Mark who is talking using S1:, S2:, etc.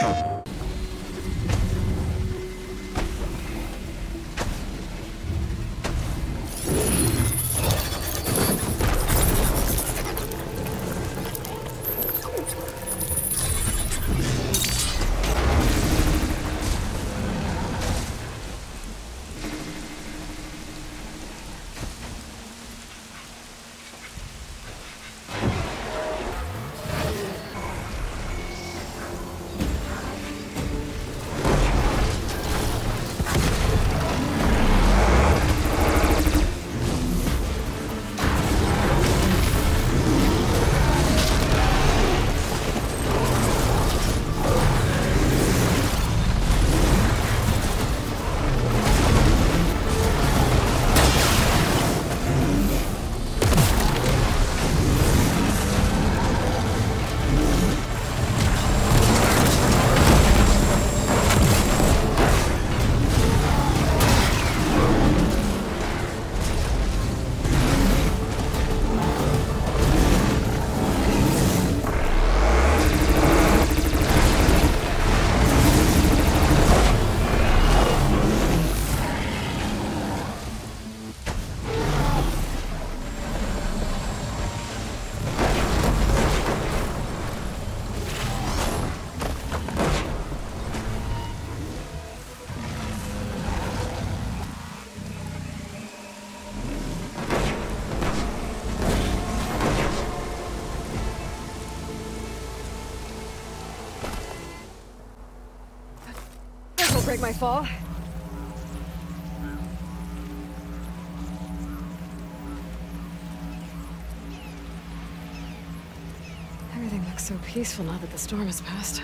S1: Oh. Break my fall. Everything looks so peaceful now that the storm has passed.